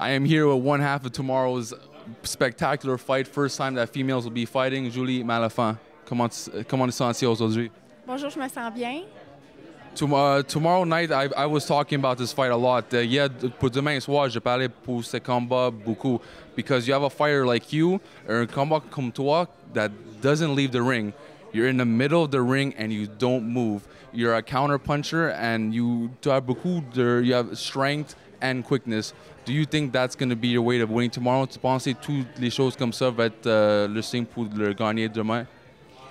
I am here with one half of tomorrow's spectacular fight. First time that females will be fighting. Julie Malafin, comment, comment tu sens aujourd'hui? Bonjour, je me sens bien. Tomorrow, tomorrow night, I, I was talking about this fight a lot. Uh, yeah, pour demain soir, je parlais pour ce combat beaucoup. Because you have a fighter like you, or un combat comme toi, that doesn't leave the ring. You're in the middle of the ring and you don't move. You're a counter puncher and you have beaucoup de, you have strength and quickness. Do you think that's going to be your way of winning tomorrow? Tu penses que toutes les choses comme ça vont être euh, le signe pour le gagner demain?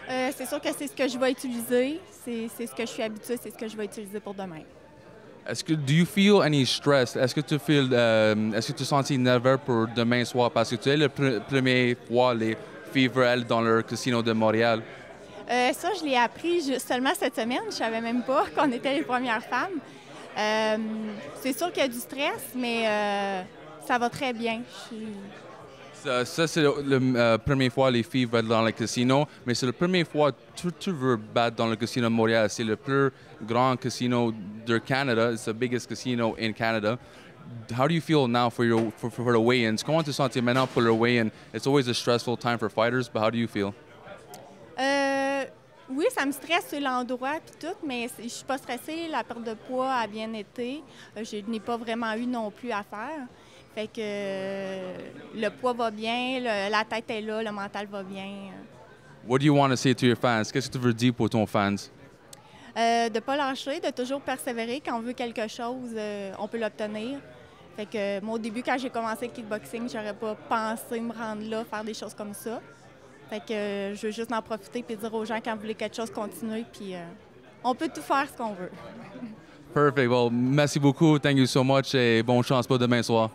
Euh, c'est sûr que c'est ce que je vais utiliser. C'est ce que je suis habitué, c'est ce que je vais utiliser pour demain. Est-ce que do you feel any stress? Est-ce que tu feel, euh, est-ce que tu sens nerveux pour demain soir? Parce que tu es le pr premier fois les filles dans le casino de Montréal? Euh, ça, je l'ai appris seulement cette semaine. Je savais même pas qu'on était les premières femmes. Euh, c'est sûr qu'il y a du stress, mais euh, ça va très bien. Ça, c'est la euh, première fois les filles vont dans le casino, mais c'est la première fois que tu, veux battre dans le casino de Montréal. C'est le plus grand casino de Canada. It's the biggest casino in Canada. How do you feel now for your for, for the weigh-ins? Comment tu sens maintenant pour le weigh-in? It's always a stressful time for fighters, but how do you feel? Oui, ça me stresse sur l'endroit et tout, mais je suis pas stressée. La perte de poids a bien été. Euh, je n'ai pas vraiment eu non plus à faire. Fait que euh, le poids va bien, la tête est là, le mental va bien. What do you want to say to your fans? Qu'est-ce que tu veux dire pour ton fans? Euh, de ne pas lâcher, de toujours persévérer. Quand on veut quelque chose, on peut l'obtenir. Fait que moi, au début, quand j'ai commencé le kickboxing, j'aurais pas pensé me rendre là, faire des choses comme ça. Fait que euh, je veux juste en profiter et dire aux gens quand vous voulez quelque chose, continuez. Puis euh, on peut tout faire ce qu'on veut. Perfect. Well, merci beaucoup. Thank you so much et bonne chance pour demain soir.